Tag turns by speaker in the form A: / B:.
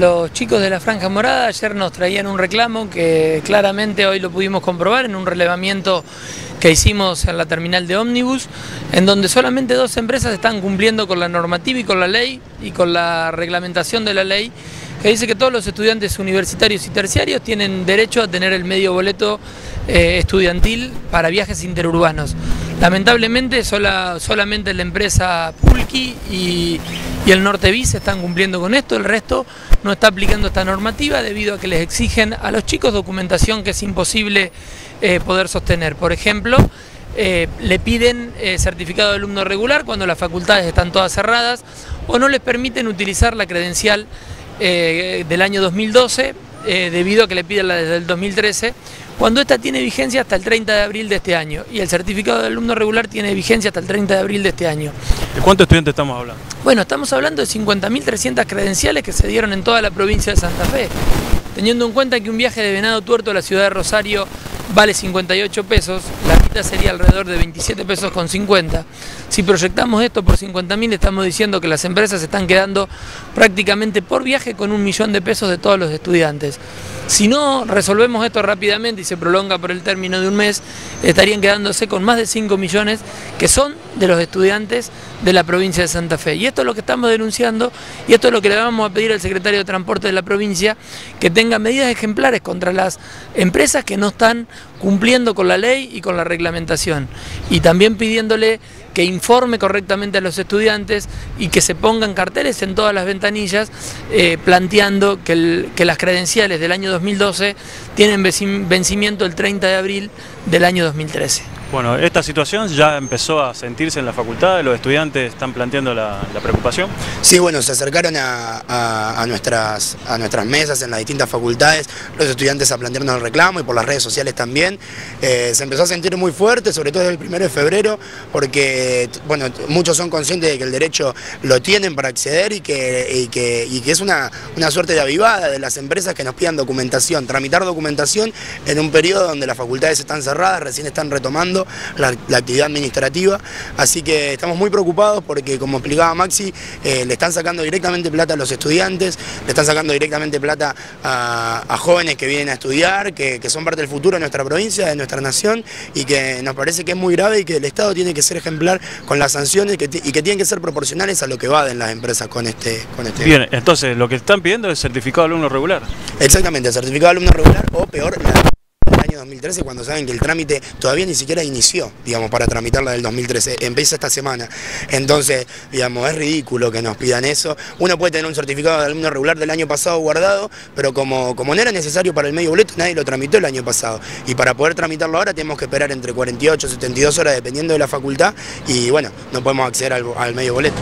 A: Los chicos de la Franja Morada ayer nos traían un reclamo que claramente hoy lo pudimos comprobar en un relevamiento que hicimos en la terminal de ómnibus, en donde solamente dos empresas están cumpliendo con la normativa y con la ley y con la reglamentación de la ley, que dice que todos los estudiantes universitarios y terciarios tienen derecho a tener el medio boleto eh, estudiantil para viajes interurbanos. Lamentablemente solamente la empresa Pulki y, el Nortevis están cumpliendo con esto, el resto no está aplicando esta normativa debido a que les exigen a los chicos documentación que es imposible eh, poder sostener. Por ejemplo, eh, le piden eh, certificado de alumno regular cuando las facultades están todas cerradas o no les permiten utilizar la credencial del año 2012 debido a que le piden la desde el 2013 cuando esta tiene vigencia hasta el 30 de abril de este año y el certificado de alumno regular tiene vigencia hasta el 30 de abril de este año.
B: ¿De cuántos estudiantes estamos hablando?
A: Bueno, estamos hablando de 50.300 credenciales que se dieron en toda la provincia de Santa Fe, teniendo en cuenta que un viaje de Venado Tuerto a la ciudad de Rosario vale 58 pesos, la mitad sería alrededor de 27 pesos con 50. Si proyectamos esto por 50.000 estamos diciendo que las empresas están quedando prácticamente por viaje con un millón de pesos de todos los estudiantes. Si no resolvemos esto rápidamente y se prolonga por el término de un mes, estarían quedándose con más de 5 millones que son de los estudiantes de la provincia de Santa Fe. Y esto es lo que estamos denunciando y esto es lo que le vamos a pedir al secretario de Transporte de la provincia, que tenga medidas ejemplares contra las empresas que no están cumpliendo con la ley y con la reglamentación. Y también pidiéndole que informe correctamente a los estudiantes y que se pongan carteles en todas las ventanillas eh, planteando que, que, las credenciales del año 2012 tienen vencimiento el 30 de abril del año 2013.
B: Bueno, esta situación ya empezó a sentirse en la facultad, los estudiantes están planteando la, preocupación.
C: Sí, bueno, se acercaron a, nuestras, a nuestras mesas en las distintas facultades, los estudiantes a plantearnos el reclamo y por las redes sociales también. Eh, se empezó a sentir muy fuerte, sobre todo desde el 1 de febrero, porque bueno, muchos son conscientes de que el derecho lo tienen para acceder y que, que, es una, una suerte de avivada de las empresas que nos pidan documentación, tramitar documentación en un periodo donde las facultades están cerradas, recién están retomando la, actividad administrativa, así que estamos muy preocupados porque como explicaba Maxi, eh, le están sacando directamente plata a los estudiantes, le están sacando directamente plata a, jóvenes que vienen a estudiar, que, son parte del futuro de nuestra provincia, de nuestra nación y que nos parece que es muy grave y que el Estado tiene que ser ejemplar con las sanciones y que tienen que ser proporcionales a lo que va en las empresas con este, con este...
B: Bien, entonces lo que están pidiendo es certificado de alumno regular.
C: Exactamente, certificado de alumno regular o peor, la 2013 cuando saben que el trámite todavía ni siquiera inició, digamos, para tramitar la del 2013, empieza esta semana. Entonces, digamos, es ridículo que nos pidan eso. Uno puede tener un certificado de alumno regular del año pasado guardado, pero como, como no era necesario para el medio boleto, nadie lo tramitó el año pasado. Y para poder tramitarlo ahora tenemos que esperar entre 48 y 72 horas dependiendo de la facultad y bueno, no podemos acceder al, al medio boleto.